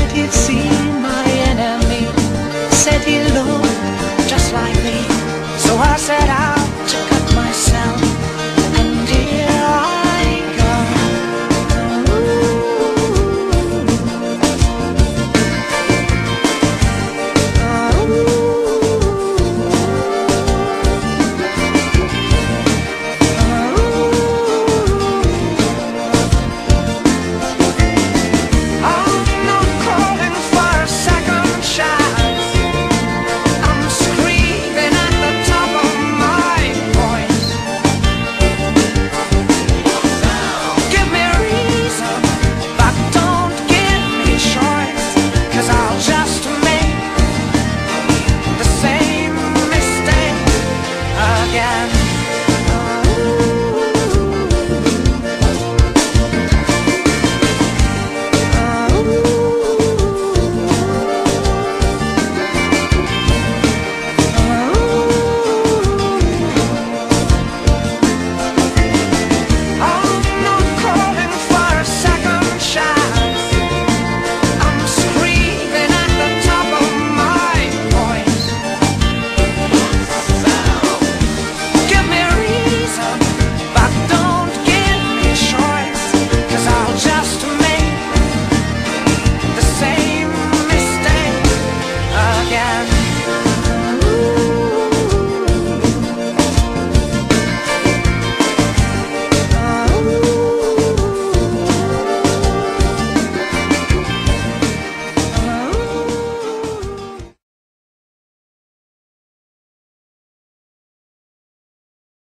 It's.